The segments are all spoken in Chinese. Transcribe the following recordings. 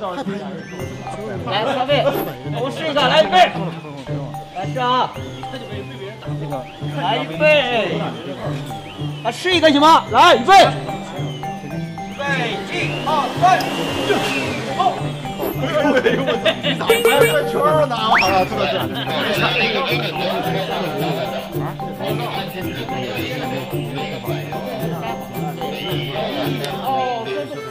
来，三位，我们试一个，来预备，来试啊，来预备，来试一个行吗？来预备，预备，一、二、三，好。哎呦我操！你咋这圈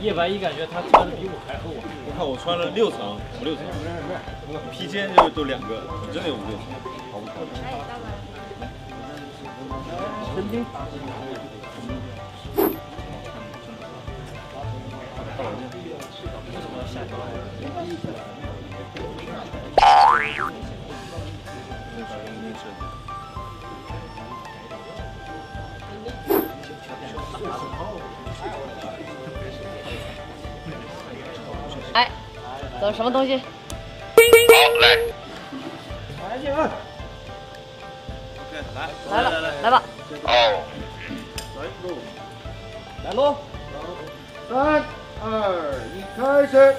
叶白衣感觉他穿的比我还厚啊！我看我穿了六层，五六层，披肩就都两个，真的有五六层，好不好？哎，走什么东西？好，来。来，来了，来吧。哦，来喽。三二一，开始。